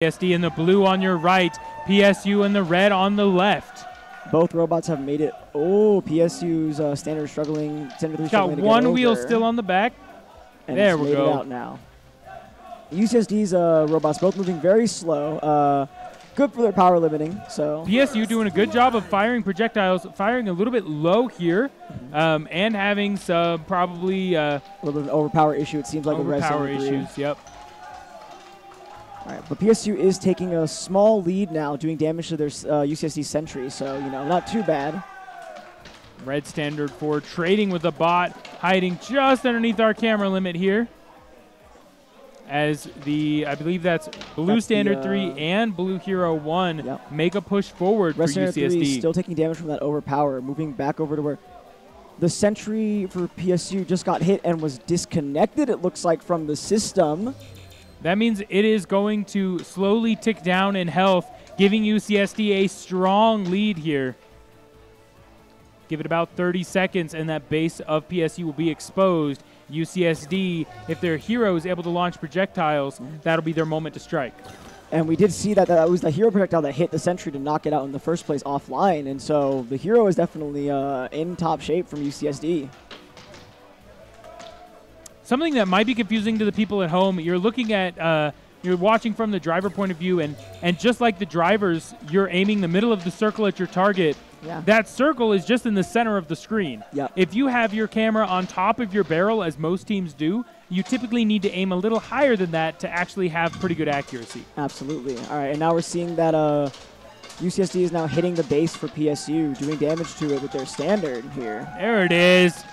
PSD in the blue on your right, PSU in the red on the left. Both robots have made it. Oh, PSU's uh, standard struggling. Got struggling to one wheel over, still on the back. and there we go. Out now. UCSD's uh, robots both moving very slow. Uh, good for their power limiting. So PSU doing a good job of firing projectiles, firing a little bit low here, um, and having some probably uh, a little bit of an overpower issue. It seems like overpower 73. issues. Yep. All right, but PSU is taking a small lead now, doing damage to their uh, UCSD Sentry. So you know, not too bad. Red Standard 4 trading with a bot, hiding just underneath our camera limit here. As the, I believe that's Blue That's the, Standard uh, 3 and Blue Hero 1 Yep. make a push forward Res for Standard 3 UCSD. still taking damage from that overpower, moving back over to where the Sentry for PSU just got hit and was disconnected. It looks like from the system. That means it is going to slowly tick down in health, giving UCSD a strong lead here. Give it about 30 seconds, and that base of PSU will be exposed. UCSD, if their hero is able to launch projectiles, that'll be their moment to strike. And we did see that that was the hero projectile that hit the Sentry to knock it out in the first place offline. And so the hero is definitely uh, in top shape from UCSD. Something that might be confusing to the people at home, you're looking at, uh, you're watching from the driver point of view, and, and just like the drivers, you're aiming the middle of the circle at your target. Yeah. That circle is just in the center of the screen. Yeah. If you have your camera on top of your barrel, as most teams do, you typically need to aim a little higher than that to actually have pretty good accuracy. Absolutely. All right, and now we're seeing that uh, UCSD is now hitting the base for PSU, doing damage to it with their standard here. There it is.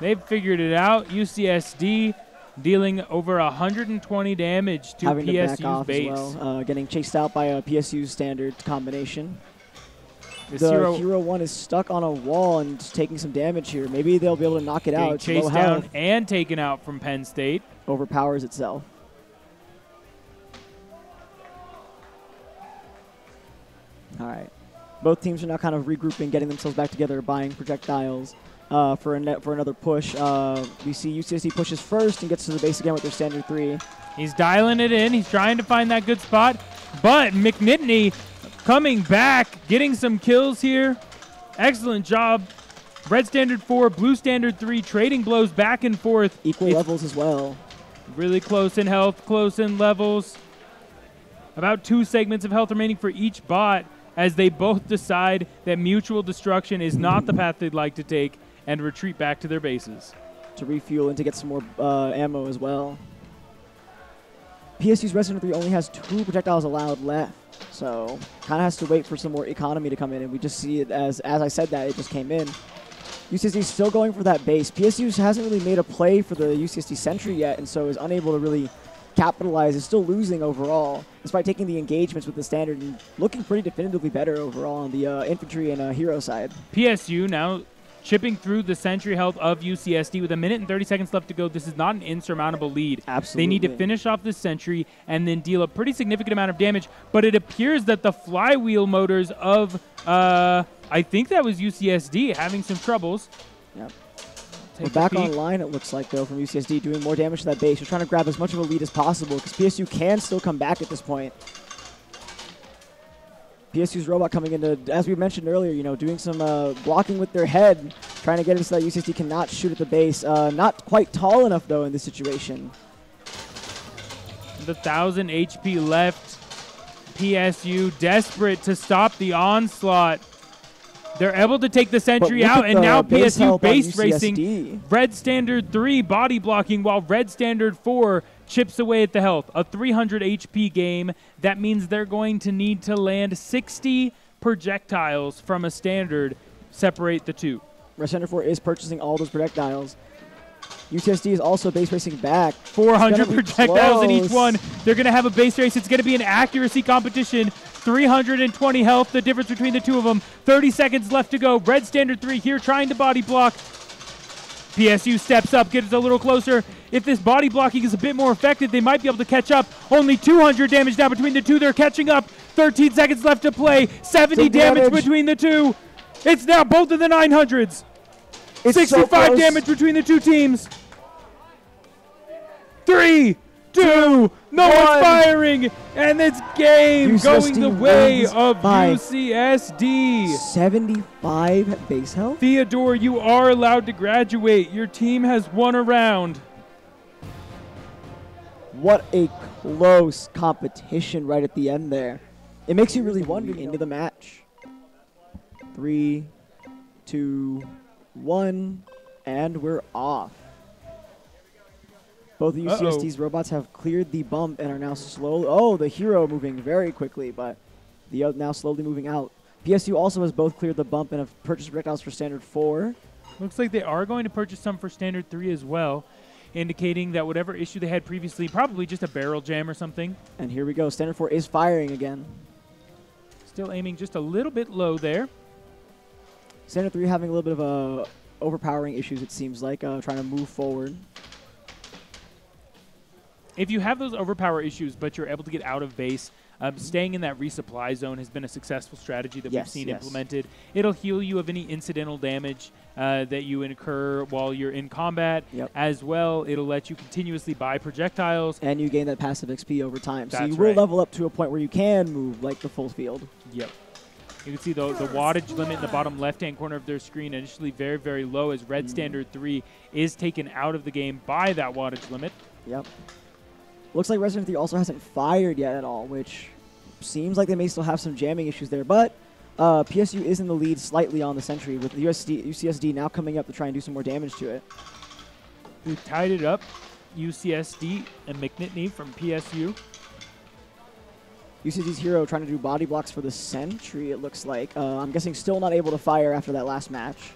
They've figured it out. UCSD dealing over 120 damage to having to back off base. as well, uh, getting chased out by a PSU standard combination. This the hero hero, one is stuck on a wall and taking some damage here. Maybe they'll be able to knock it out. It's chased down health, and taken out from Penn State. overpowers itself. All right. Both teams are now kind of regrouping, getting themselves back together, buying projectiles uh, for a for another push. Uh, we see UCSD pushes first and gets to the base again with their standard three. He's dialing it in. He's trying to find that good spot. But McNitney coming back, getting some kills here. Excellent job. Red Standard 4, Blue Standard 3, trading blows back and forth. Equal It's levels as well. Really close in health, close in levels. About two segments of health remaining for each bot as they both decide that mutual destruction is not the path they'd like to take and retreat back to their bases. to refuel and to get some more uh, ammo as well. PSU's Resident 3 only has two projectiles allowed left, so kind of has to wait for some more economy to come in, and we just see it as, as I said that, it just came in. UCSD still going for that base. PSU hasn't really made a play for the UCSD Sentry yet, and so is unable to really capitalize. Is still losing overall, despite taking the engagements with the standard and looking pretty definitively better overall on the uh, infantry and uh, hero side. PSU now chipping through the Sentry health of UCSD with a minute and 30 seconds left to go. This is not an insurmountable lead. Absolutely. They need to finish off this Sentry and then deal a pretty significant amount of damage. But it appears that the flywheel motors of, uh, I think that was UCSD, having some troubles. Yep. We're back online, it looks like, though, from UCSD, doing more damage to that base. We're trying to grab as much of a lead as possible because PSU can still come back at this point. PSU's robot coming into, as we mentioned earlier, you know, doing some uh, blocking with their head, trying to get it so that UCSD cannot shoot at the base. Uh, not quite tall enough, though, in this situation. The 1,000 HP left. PSU desperate to stop the onslaught. They're able to take the Sentry out, and now base PSU base racing. Red Standard 3 body blocking, while Red Standard 4 chips away at the health. A 300 HP game. That means they're going to need to land 60 projectiles from a standard, separate the two. Red Center 4 is purchasing all those projectiles. UCSD is also base racing back. 400 It's gonna be projectiles in each one. They're going to have a base race. It's going to be an accuracy competition. 320 health, the difference between the two of them. 30 seconds left to go. Red Standard 3 here trying to body block. PSU steps up, gets a little closer. If this body blocking is a bit more effective, they might be able to catch up. Only 200 damage now between the two. They're catching up. 13 seconds left to play. 70 damage damage. between the two. It's now both of the 900s. It's 65 close. damage between the two teams. Three, two, No One. one's firing, and it's game going the way of UCSD. 75 base health. Theodore, you are allowed to graduate. Your team has won a round. What a close competition right at the end there. It makes you really wonder into the match. Three, two, one, and we're off. Both of. UCSD's robots have cleared the bump and are now slowly. Oh, the hero moving very quickly, but the now slowly moving out. PSU also has both cleared the bump and have purchased projectiles for standard four. Looks like they are going to purchase some for Standard 3 as well, indicating that whatever issue they had previously, probably just a barrel jam or something. And here we go. Standard four is firing again. Still aiming just a little bit low there. Standard three having a little bit of a overpowering issues. It seems like uh, trying to move forward. If you have those overpower issues, but you're able to get out of base, um, staying in that resupply zone has been a successful strategy that Yes, we've seen yes. implemented. It'll heal you of any incidental damage uh, that you incur while you're in combat. Yep. As well, it'll let you continuously buy projectiles. and you gain that passive XP over time. so you will right. level up to a point where you can move like the full field. Yep. You can see the, the wattage limit in the bottom left-hand corner of their screen initially very, very low as Red Mhm. Standard 3 is taken out of the game by that wattage limit. Yep. Looks like Resident 3 also hasn't fired yet at all, which seems like they may still have some jamming issues there. But uh, PSU is in the lead slightly on the Sentry, with the USD, UCSD now coming up to try and do some more damage to it. Who tied it up, UCSD and McNitney from PSU. UCSD's hero trying to do body blocks for the Sentry, it looks like. Uh, I'm guessing still not able to fire after that last match.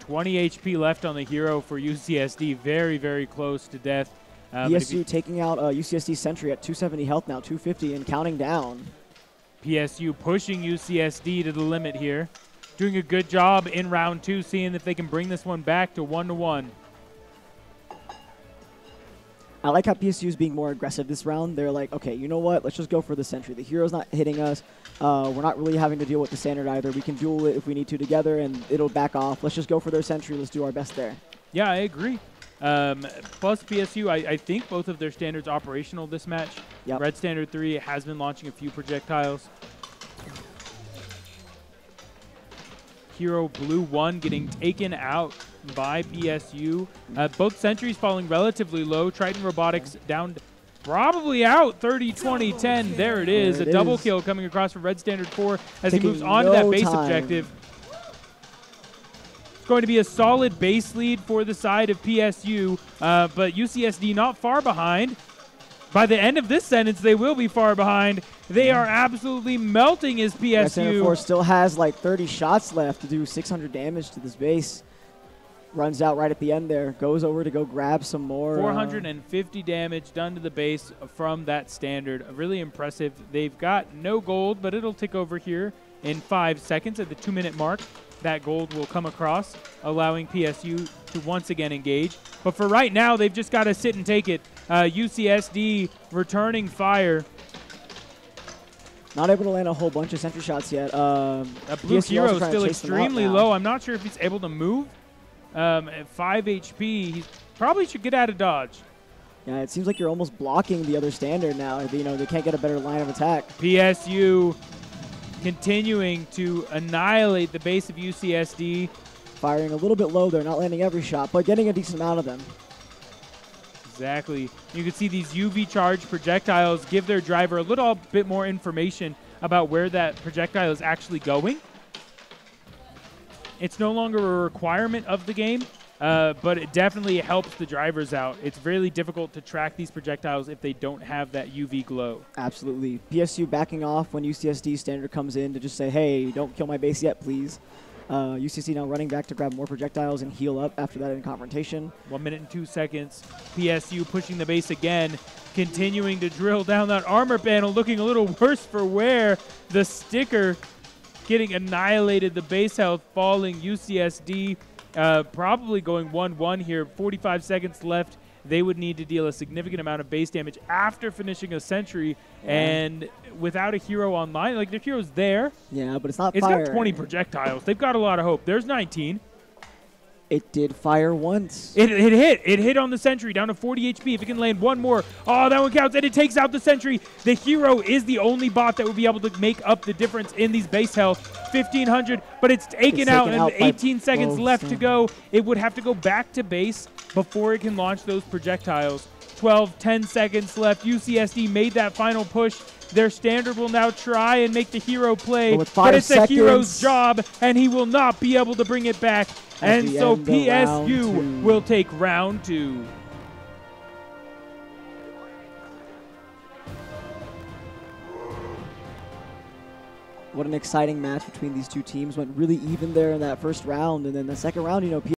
20 HP left on the hero for UCSD. Very, very close to death. Uh, PSU taking out uh, UCSD Sentry at 270 health now, 250 and counting down. PSU pushing UCSD to the limit here. Doing a good job in round two, seeing if they can bring this one back to one to one. I like how PSU is being more aggressive this round. They're like, okay, you know what? Let's just go for the Sentry. The hero's not hitting us. Uh, we're not really having to deal with the standard either. We can duel it if we need to together, and it'll back off. Let's just go for their Sentry. Let's do our best there. Yeah, I agree. Um, plus PSU, I, I think both of their standards operational this match. Yep. Red Standard 3 has been launching a few projectiles. Hero Blue 1 getting taken out by PSU. Uh, both sentries falling relatively low. Triton Robotics down, probably out 30 20 10. There it is. There a double is. kill coming across from Red Standard 4 as Taking he moves on to that base time. objective. Going to be a solid base lead for the side of PSU, uh, but UCSD not far behind. By the end of this sentence, they will be far behind. They are absolutely melting as Red Standard 4 PSU. still has like 30 shots left to do 600 damage to this base. Runs out right at the end there. Goes over to go grab some more. uh, 450 damage done to the base from that standard. Really impressive. They've got no gold, but it'll tick over here in five seconds at the two minute mark. That gold will come across, allowing PSU to once again engage. But for right now, they've just got to sit and take it. Uh, UCSD returning fire. Not able to land a whole bunch of center shots yet. Um, Uh, Blue Hero is still chase them out extremely low. I'm not sure if he's able to move. Um, at 5 HP, he probably should get out of dodge. Yeah, it seems like you're almost blocking the other standard now. You know, they can't get a better line of attack. PSU continuing to annihilate the base of UCSD. Firing a little bit low there, not landing every shot, but getting a decent amount of them. Exactly. You can see these UV charged projectiles give their driver a little bit more information about where that projectile is actually going. It's no longer a requirement of the game, uh, but it definitely helps the drivers out. It's really difficult to track these projectiles if they don't have that UV glow. Absolutely. PSU backing off when UCSD standard comes in to just say, hey, don't kill my base yet, please. Uh, UCSD now running back to grab more projectiles and heal up after that in confrontation. One minute and two seconds. PSU pushing the base again, continuing to drill down that armor panel, looking a little worse for wear. The sticker getting annihilated, the base health falling. UCSD uh, probably going 1 1 here. 45 seconds left. They would need to deal a significant amount of base damage after finishing a sentry. Yeah. And without a hero online, like their hero's there, Yeah, but it's not it's fire. got 20 projectiles. They've got a lot of hope. There's 19. It did fire once. It, it hit. It hit on the sentry down to 40 HP. If it can land one more, oh, that one counts. And it takes out the sentry. The hero is the only bot that would be able to make up the difference in these base health. 1500, but it's taken It's out, and out 18 seconds left to go. It would have to go back to base before it can launch those projectiles. 12, 10 seconds left. UCSD made that final push. Their standard will now try and make the hero play, But with five it's the hero's job, and he will not be able to bring it back. As and so end the round PSU will take round two. What an exciting match between these two teams. Went really even there in that first round, and then the second round, you know,